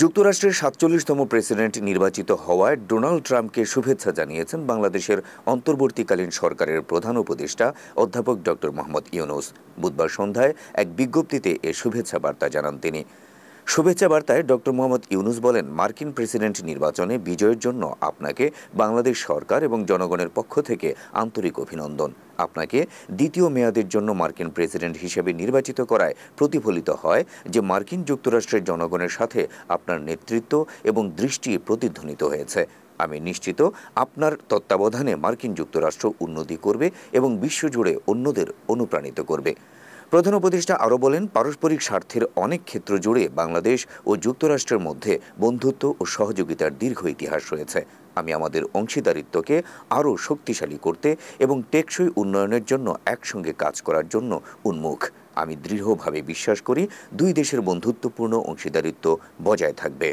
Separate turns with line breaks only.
যুক্তরাষ্ট্রের সাতচল্লিশতম প্রেসিডেন্ট নির্বাচিত হওয়ায় ডোনাল্ড ট্রাম্পকে শুভেচ্ছা জানিয়েছেন বাংলাদেশের অন্তর্বর্তীকালীন সরকারের প্রধান উপদেষ্টা অধ্যাপক ড মোহাম্মদ ইউনুস। বুধবার সন্ধ্যায় এক বিজ্ঞপ্তিতে এ শুভেচ্ছা বার্তা জানান তিনি। শুভেচ্ছা বার্তায় ড মোহাম্মদ ইউনুস বলেন, মার্কিন প্রেসিডেন্ট নির্বাচনে বিজয়ের জন্য আপনাকে বাংলাদেশ সরকার এবং জনগণের পক্ষ থেকে আন্তরিক অভিনন্দন। আপনাকে দ্বিতীয় মেয়াদের জন্য মার্কিন প্রেসিডেন্ট হিসেবে নির্বাচিত করায় প্রতিফলিত হয় যে মার্কিন যুক্তরাষ্ট্রের জনগণের সাথে আপনার নেতৃত্ব এবং দৃষ্টি প্রতিধ্বনিত হয়েছে। আমি নিশ্চিত আপনার তত্ত্বাবধানে মার্কিন যুক্তরাষ্ট্র উন্নতি করবে এবং বিশ্বজুড়ে অন্যদের অনুপ্রাণিত করবে। প্রধান উপদেষ্টা আরও বলেন, পারস্পরিক স্বার্থের অনেক ক্ষেত্র জুড়ে বাংলাদেশ ও যুক্তরাষ্ট্রের মধ্যে বন্ধুত্ব ও সহযোগিতার দীর্ঘ ইতিহাস রয়েছে। আমি আমাদের অংশীদারিত্বকে আরও শক্তিশালী করতে এবং টেকসই উন্নয়নের জন্য একসঙ্গে কাজ করার জন্য উন্মুখ। আমি দৃঢ়ভাবে বিশ্বাস করি, দুই দেশের বন্ধুত্বপূর্ণ অংশীদারিত্ব বজায় থাকবে।